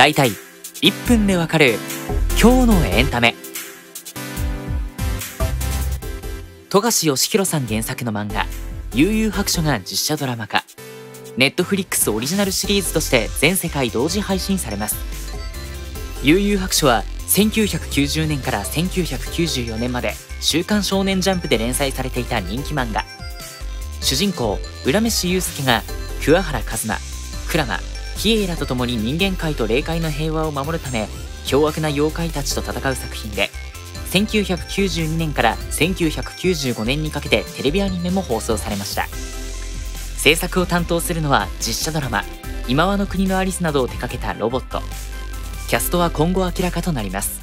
だいたい1分でわかる今日のエンタメ。富樫義弘さん原作の漫画「悠々白書」が実写ドラマ化。ネットフリックスオリジナルシリーズとして全世界同時配信されます。悠々白書は1990年から1994年まで「週刊少年ジャンプ」で連載されていた人気漫画。主人公浦飯祐介が桑原一馬鞍馬ヒエラと共に人間界と霊界の平和を守るため凶悪な妖怪たちと戦う作品で1992年から1995年にかけてテレビアニメも放送されました。制作を担当するのは実写ドラマ「今和の国のアリス」などを手掛けたロボット。キャストは今後明らかとなります。